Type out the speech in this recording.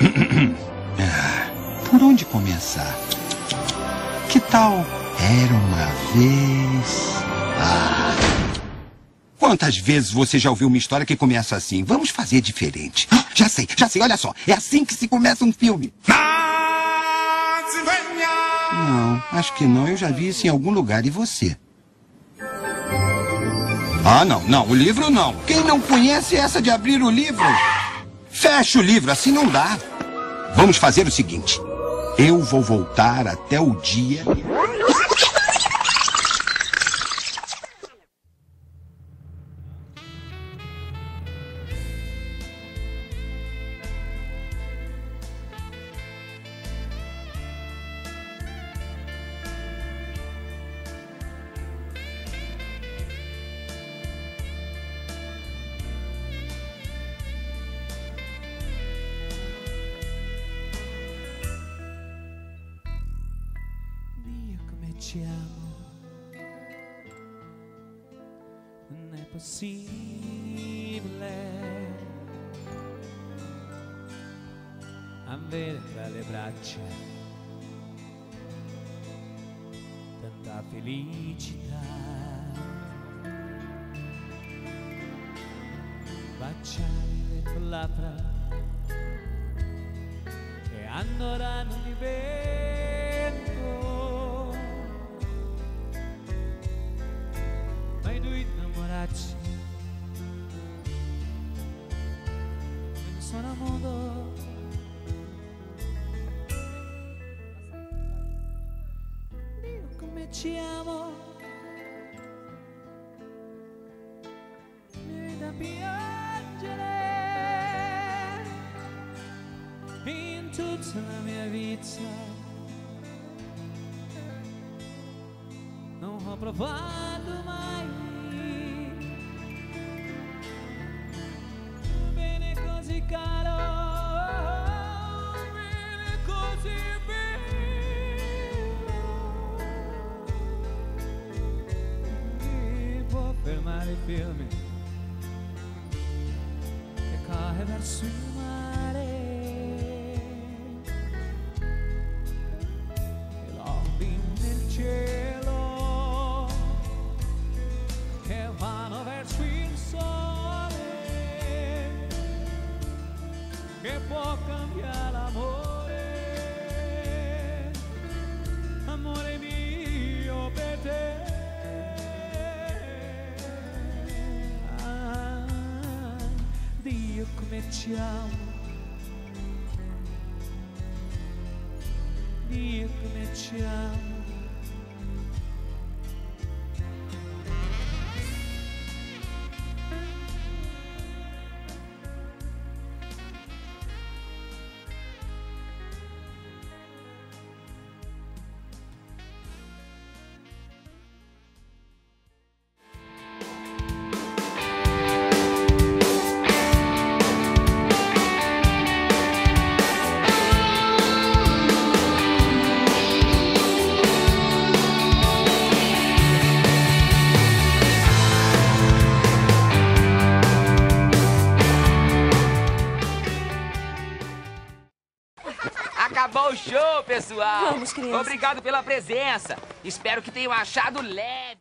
Ah, por onde começar? Que tal Era uma vez. Ah. Quantas vezes você já ouviu uma história que começa assim? Vamos fazer diferente. Ah, já sei, já sei, olha só. É assim que se começa um filme. Não, acho que não. Eu já vi isso em algum lugar. E você? Ah, não, não. O livro não. Quem não conhece essa de abrir o livro? Fecha o livro, assim não dá. Vamos fazer o seguinte. Eu vou voltar até o dia. Ti amo. Non è possibile avere tra le braccia tanta felicità. Baciare le tue labbra che andranno di vento. Innamorati non sono a modo. Come ci amo. Mi da piangere. In tutta la mia vita. Non ho provato mai i fiumi che corre verso il mare. E lobi nel cielo che vanno verso il sole che può cambiare Dio come ci amo Dio come ci amo Acabou o show, pessoal. Vamos, criança. Obrigado pela presença. Espero que tenham achado leve.